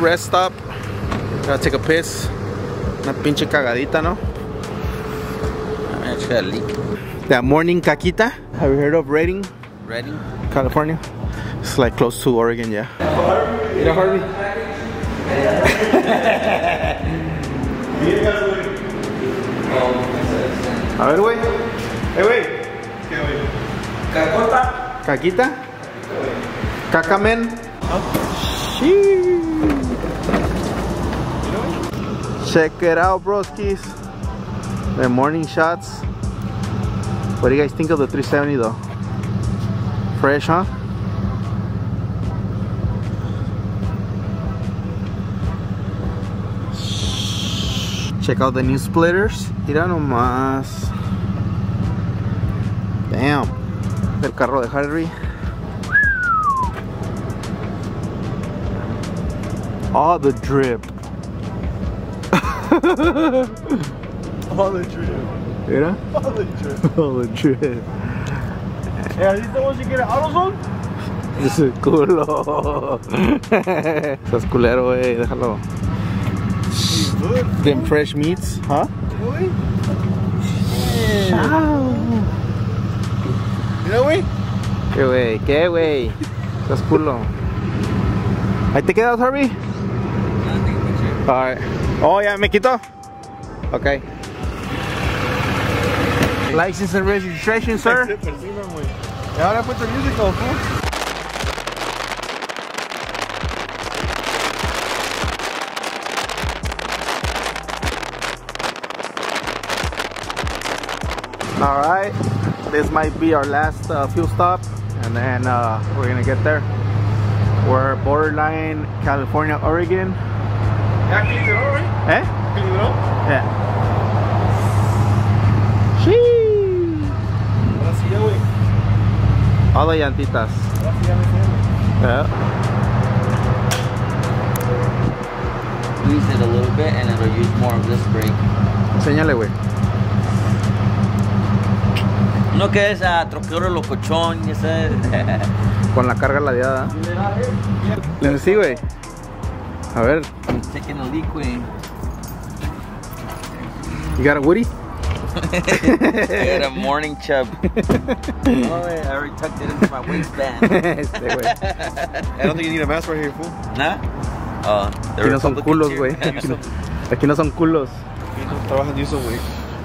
First rest stop. Gotta take a piss. Una pinche cagadita, ¿no? Actually. That morning caquita. Have you heard of Redding, Ready? California? It's like close to Oregon, yeah. Mira, Harvey. A ver, güey. Eh, güey. Cacota. Caquita. Cacamen. Check it out, broskis. The morning shots. What do you guys think of the 370 though? Fresh, huh? Check out the new splitters. Mira nomás. Damn. El carro de Harry. All the drip. All the drip. Mira. All the drip. All the drip. Hey, are these the ones you get at AutoZone? Ese culo. Estás culero, güey. Déjalo. Them fresh meats, huh? Really? You know, güey? ¿Qué, güey? ¿Qué, güey? Estás culo. ¿Ahí te quedas, Harvey? Alright. Oh, ya me quito. Okay. License and registration, sir. Exit por encima, güey. Y ahora put the music on, fool. All right, this might be our last uh, fuel stop, and then uh, we're gonna get there. We're borderline California, Oregon. Ya, clean right? Eh? Clean? Yeah. Sheesh. Ahora sí, ya, güey. The llantitas. Ahora sí, ya me entiendo. Yeah. Squeeze it a little bit and it'll use more of this brake. Enséñale, güey. No que es a troquero locochón, ya sabes. Con la carga ladeada. Sí, güey. A ver, Taking a leak, güey. you got a Woody? I got a morning chub. oh, wait, I already tucked it into my waistband. este, güey. I don't think you need a mask right here, fool. ¿Nah? Oh, the Aquí no son culos, güey. Aquí no, aquí no son culos. You know, trabajan de eso, güey.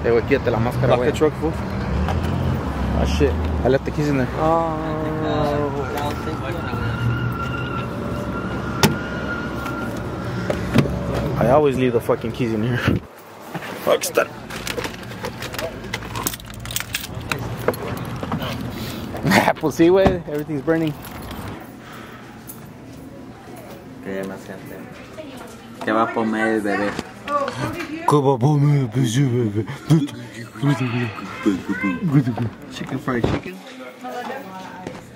Eh, güey, quítate la máscara, Lock güey. the truck, fool. Ah, shit. I left the keys in there. I always leave the fucking keys in here. Fuck's that. pues sí, güey. Everything's burning. Que más gente. ¿Qué va a comer el bebé? Chicken fried chicken.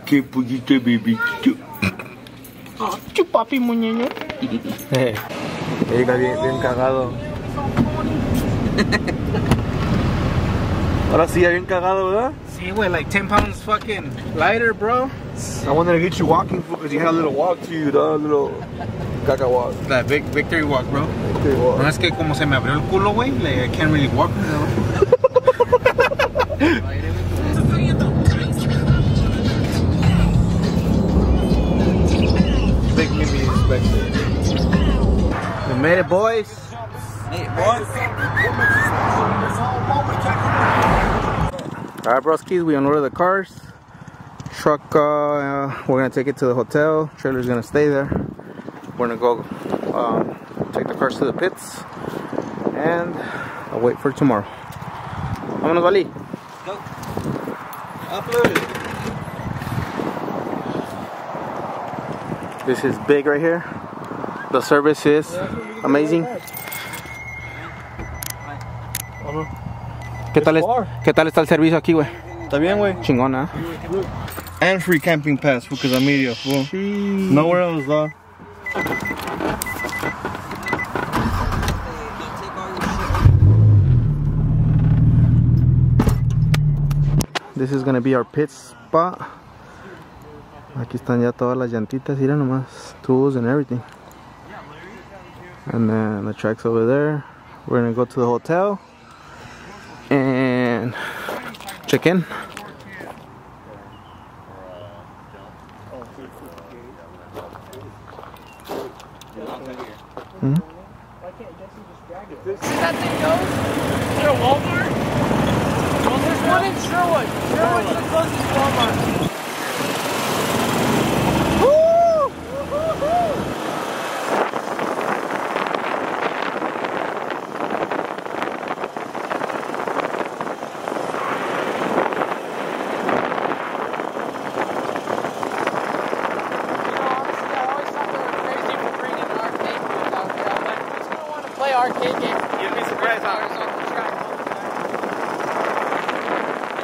¿Qué poquito bebé? Oh, chupapi, muñeño. Eh. Bien, bien cagado. Ahora sí, ya bien cagado, ¿verdad? Sí, güey, like 10 pounds fucking lighter, bro. I wanted to get you walking, because you had a little walk to you, dog. A little caca walk. That big victory walk, bro. Okay, walk. No es que como se me abrió el culo, güey, like, I can't really walk. Big We made it, boys. All right, broskis, we unloaded the cars. Truck, uh, we're gonna take it to the hotel. Trailer's gonna stay there. We're gonna go um, take the cars to the pits, and I'll wait for tomorrow. Vámonos, Vali. Go. Upload it. This is big right here. The service is amazing. ¿Qué tal, es- ¿Qué tal está el servicio aquí, güey? ¿Está bien, güey? Chingona. And free camping pass, I'm media, fool. Nowhere else, dog. This is gonna be our pit spot. Aquí están ya todas las llantitas, mira nomás, tools and everything. And then the track's over there. We're gonna go to the hotel and check in. Hmm? that thing goes? Is Walmart? Well, there's one in Sherwood. Sherwood's the closest Walmart. You know, honestly, I always thought they were crazy for bringing an arcade booth out here. I'm like, who's gonna want to play arcade games? You'd be surprised, huh? Cars on the track all the time.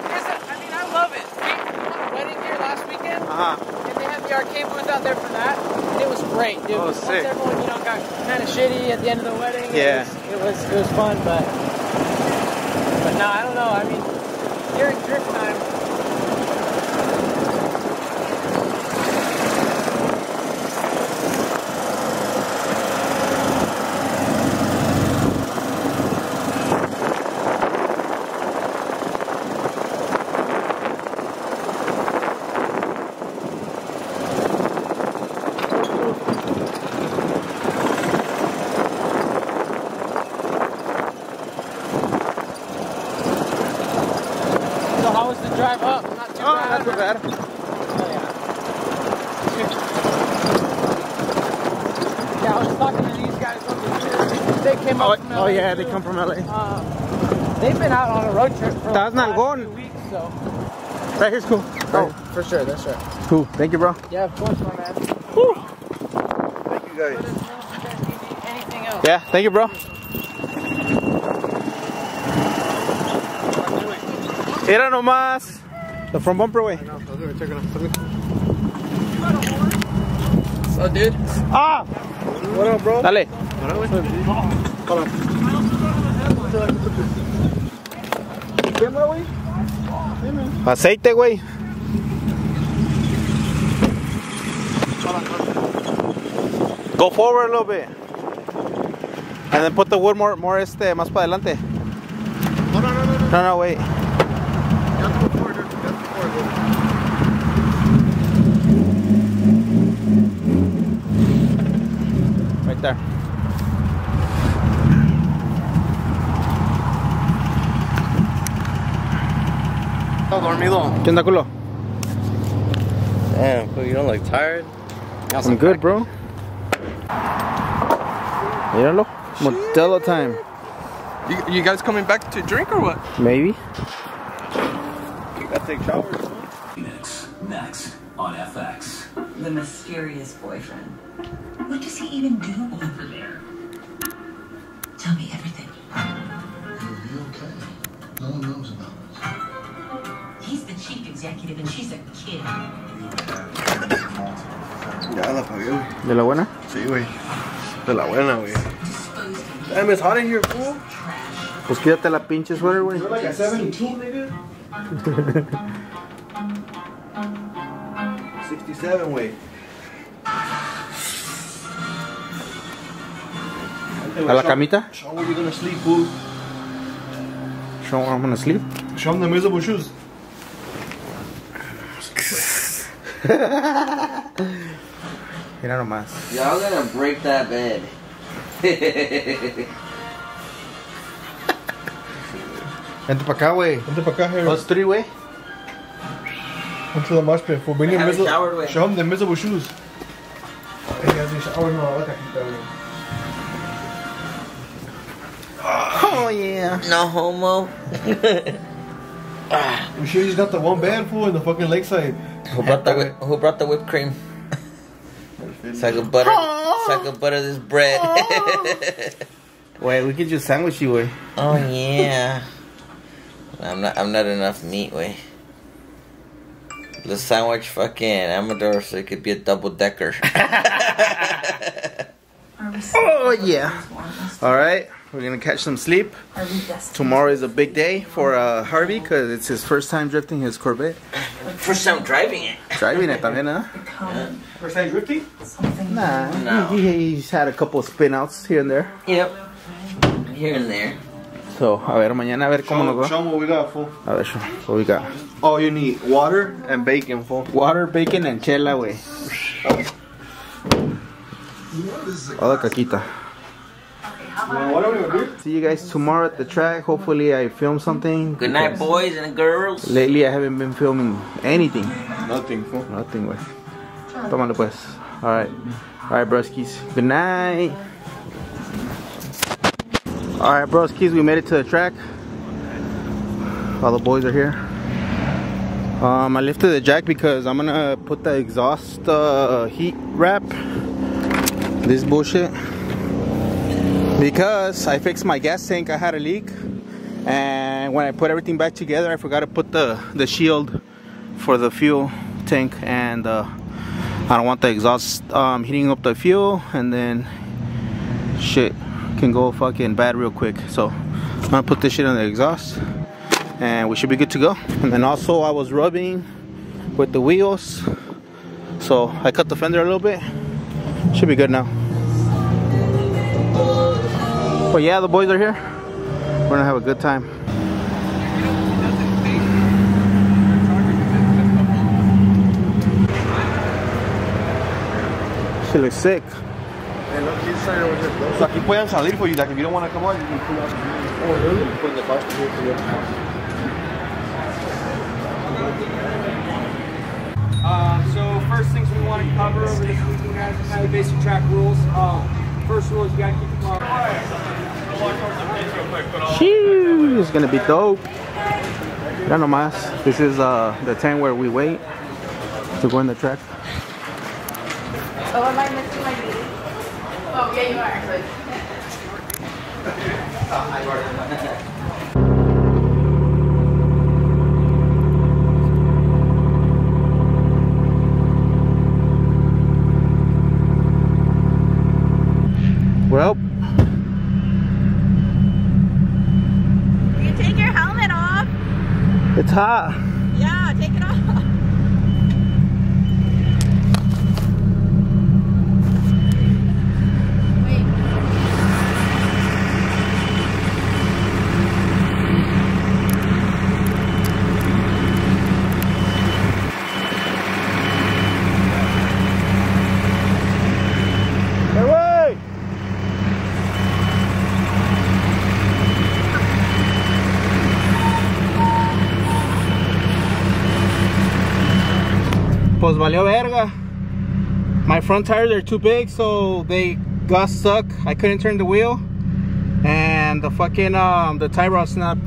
There's a- I mean, I love it. We we had a wedding here last weekend, Uh-huh. and they had the arcade booth out there for that. And it was great, dude. Oh, Once sick. everyone, you know, got kind of shitty at the end of the wedding. Yeah. It was, it was, it was fun, but but no, I don't know. I mean, during drift time. Drive up? Not too Oh, bad. not bad. Oh, yeah. Yeah, I was talking to these guys over here. They came up from LA Oh yeah, they come from LA. Uh, they've been out on a road trip for That's like not going. few weeks, so. Right here's cool. Oh, for sure, that's right. Cool. Thank you, bro. Yeah, of course, my man. Thank you guys. us know if you guys need anything else. Yeah, thank you, bro. Era nomás. The front bumper, way. So, dude. Ah! What up, bro? Dale. Aceite, güey. Go forward a little bit. And then put the wood more, more este, más para adelante. No, no, no, no, no. No, no, wait. There. Oh, dormido. ¿Qué onda, culo? Damn, you don't look tired? I'm good, bro. Míralo. Modelo time. You, you guys coming back to drink or what? Maybe. You gotta take showers. Phoenix, next on FX. The mysterious boyfriend. What does he even do over there? Tell me everything. It'll be okay. No one knows about this. He's the chief executive and she's a kid. Ya la pagué, güey. ¿De la buena? Sí, güey. De la buena, güey. Damn, it's hot in here, fool. Pues quítate la pinche sweater, güey. You're like a 17, nigga. 67, güey. ¿A la camita? Show 'em where you gonna sleep, fool. Show I'm gonna sleep. Show them the miserable shoes. Mira nomás. Y'all gonna break that bed. Vente para acá, güey. Vente pa' acá, Harry. Us three, güey. Into the mosh pit, fool. Bring I your miserable. showered. Show them the miserable shoes. Hey, guys, you shower no, la cajita, güey. Oh, yeah. No homo. Ah. You sure he's got the one band, fool, in the fucking lakeside? Who brought the whip, Who brought the whipped cream? So I could butter. So I could butter this bread. Oh. Wait, we could just sandwich you, güey. oh yeah. I'm not. I'm not enough meat, way. Let's sandwich fucking Amador so it could be a double decker. Oh, yeah. All right, we're gonna catch some sleep. Are we destined? Tomorrow is a big day for uh, Harvey because it's his first time drifting his Corvette. First time driving it. Driving it también, huh? become First time drifting? something. Nah, No. he, he- he's had a couple of spin outs here and there. Yep. Here and there. So, a ver, mañana a ver cómo nos Show va. them what we got, fool. A ver, show- what we got. All you need water and bacon, fool. Water, bacon, and chela, güey. All the caquita. See you guys tomorrow at the track. Hopefully, I film something. Good night, boys and girls. Lately, I haven't been filming anything. Nothing, fool. Nothing, güey. Tómalo, pues. Alright. Alright, broskies. Good night. Alright, broskies. We made it to the track. All the boys are here. Um, I lifted the jack because I'm gonna put the exhaust uh, heat wrap. This bullshit. Because I fixed my gas tank, I had a leak. And when I put everything back together, I forgot to put the, the shield for the fuel tank. And uh, I don't want the exhaust um, heating up the fuel. And then shit can go fucking bad real quick. So I'm gonna put this shit on the exhaust and we should be good to go. And then also I was rubbing with the wheels. So I cut the fender a little bit. Should be good now. But yeah, the boys are here. We're gonna have a good time. She looks sick. So aquí pueden salir for you. Like if you don't want to come on, you can pull out. Oh, really? Put in the car here for you. Um, so first things we want to cover over this weekend, guys, are kind of basic track rules. Um, first rule is you gotta keep the car. Sheesh, it's gonna be dope. Ya nomás. This is uh, the tent where we wait to go in the track. Oh, am I missing my meeting? Oh, yeah, you are actually. Well, You take your helmet off. It's hot. Yeah, take it off. Wait. Hey, wait! Pues valió verga. My front tires are too big, so they got stuck. I couldn't turn the wheel, and the fucking um the tie rod snapped.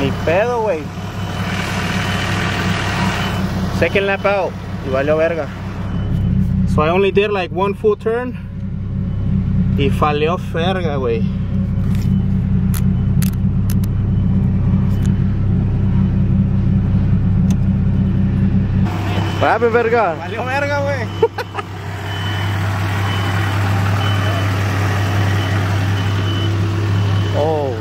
Ni pedo, güey. Second lap out. Y valió verga. So I only did like one full turn. Y falló verga, güey. Happened, verga? Valió verga, güey. Oh,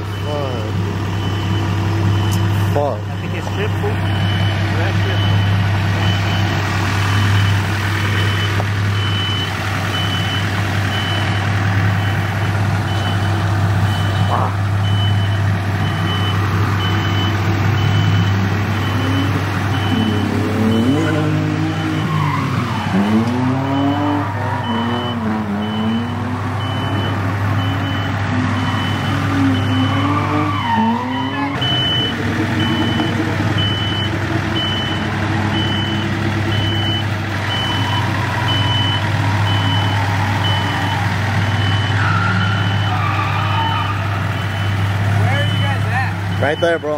Right there, bro.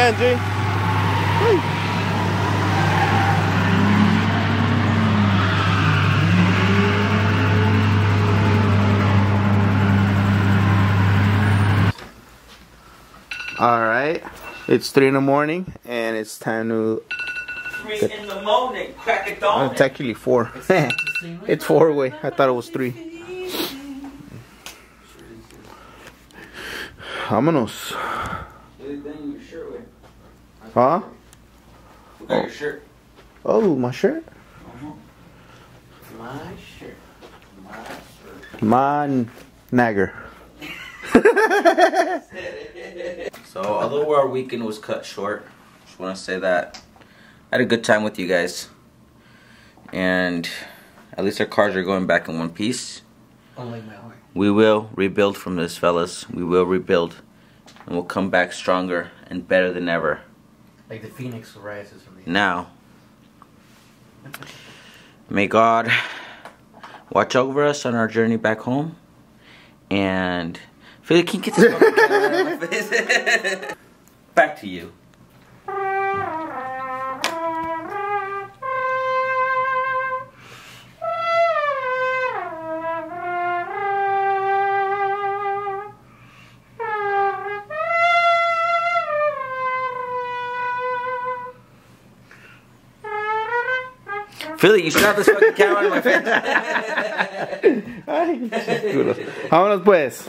Again, G. All right, it's three in the morning, and it's time to. Three in the morning, crack a Oh, dawn. it's actually four. it's four way. I thought it was three. Vámonos. Huh? Got your shirt. Oh, my shirt. My shirt. My shirt. My nagger. So, although our weekend was cut short, just want to say that I had a good time with you guys. And at least our cars are going back in one piece. Only Mallory. We will rebuild from this, fellas. We will rebuild. And we'll come back stronger and better than ever. Like the phoenix rises from the. Now, may God watch over us on our journey back home. And Philly, can you get this fucking camera out of my face? back to you. Philly, you should have this fucking camera in my face. Ay, Vámonos pues.